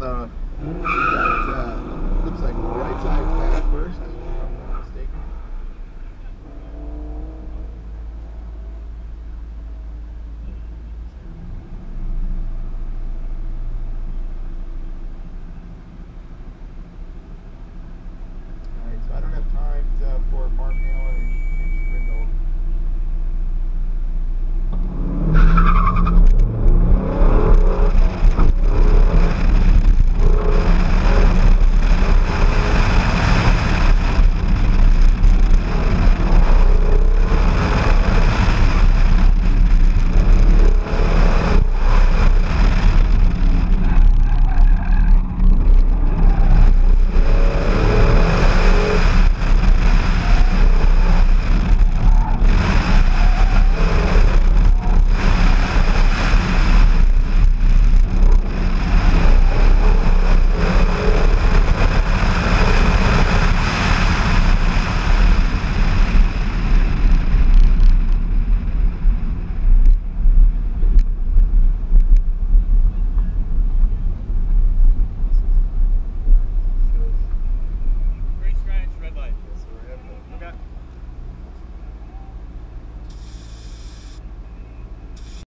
Uh, the the